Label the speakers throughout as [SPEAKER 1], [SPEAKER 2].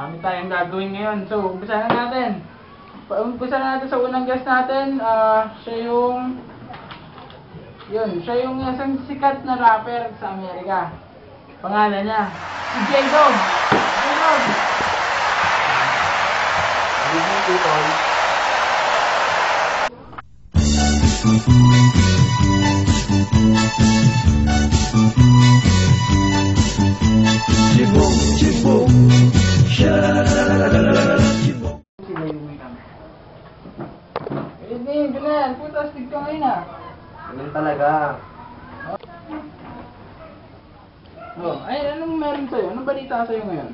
[SPEAKER 1] Marami tayong gagawin ngayon. So, umpisa na natin. Umpisa na natin sa unang guest natin. Ah, siya yung... Yun, siya yung isang sikat na rapper sa Amerika. Pangalan niya, si J-Dog.
[SPEAKER 2] People.
[SPEAKER 3] Chibong,
[SPEAKER 1] Good evening, Julian. Puta, stick ka ngayon ah.
[SPEAKER 2] Ganun talaga.
[SPEAKER 1] Oh, ay, anong meron sa'yo? Anong balita sa'yo ngayon?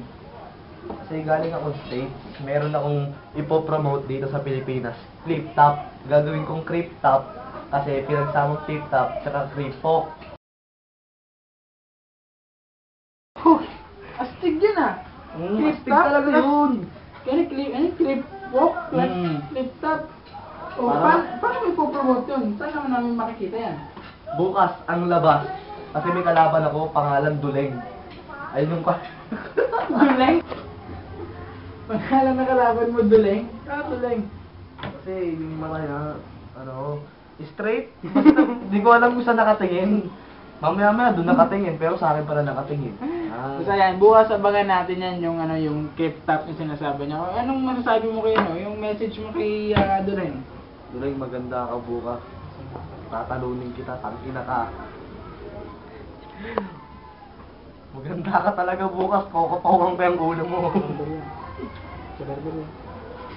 [SPEAKER 2] Kasi galing akong States, meron akong ipopromote dito sa Pilipinas. Flip top. Gagawin kong creep top. Kasi pinagsamang flip top, tsaka creep po.
[SPEAKER 1] Huh, astig yun ah.
[SPEAKER 2] Mm, astig
[SPEAKER 1] top?
[SPEAKER 2] talaga yun.
[SPEAKER 1] Kaya clip, ano, clip walk, clip,
[SPEAKER 2] Mm.
[SPEAKER 1] clip top. Oh,
[SPEAKER 2] Para-
[SPEAKER 1] pa paano mo ipopromote yun? Saan naman namin makikita yan?
[SPEAKER 2] Bukas ang labas. Kasi may kalaban ako, pangalan Duleng. Ayun yung pa.
[SPEAKER 1] Duleng? Pangalan na kalaban mo, Duleng? Ah, Duleng.
[SPEAKER 2] Kasi yung mga na, ano, straight. Hindi ko alam kung saan nakatingin. Mamaya-maya doon nakatingin, pero sa akin pala nakatingin. Ah.
[SPEAKER 1] Basta yan, bukas abangan natin yan yung ano yung clip top yung sinasabi niya. Anong masasabi mo kay ano, yung message mo kay uh, Duleng?
[SPEAKER 2] Duleng, maganda ka bukas. Tatalunin kita, tangina ka. Maganda ka talaga bukas, kokopawang pa yung ulo mo.
[SPEAKER 1] Sa barber yan.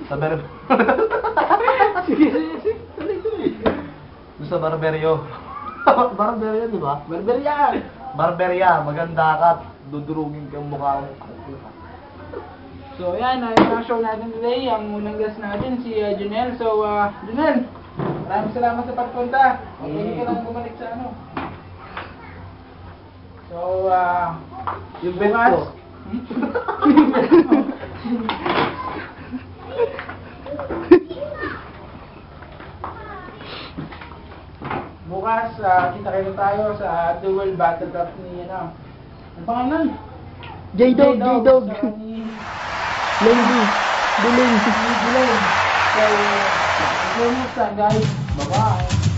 [SPEAKER 2] sa ber...
[SPEAKER 1] Sige, sige, sige. Tuloy, tuloy.
[SPEAKER 2] Doon sa barberyo. barberyo, di ba?
[SPEAKER 1] Barber yan!
[SPEAKER 2] Barberya, maganda ka, dudurugin kang mukha mo.
[SPEAKER 1] So yan, uh, yung show natin today, ang unang guest natin si uh, Junel. So, uh, Junel, maraming salamat sa pagpunta. Okay ka lang bumalik sa ano. So, uh,
[SPEAKER 2] Yung ko.
[SPEAKER 1] Bukas, uh, kita-kita tayo sa Dual Battle Cup ni, ano, ang pangalan?
[SPEAKER 4] J-Dog, J-Dog. Duling.
[SPEAKER 1] ni Dulen. So, until next time guys, bye-bye.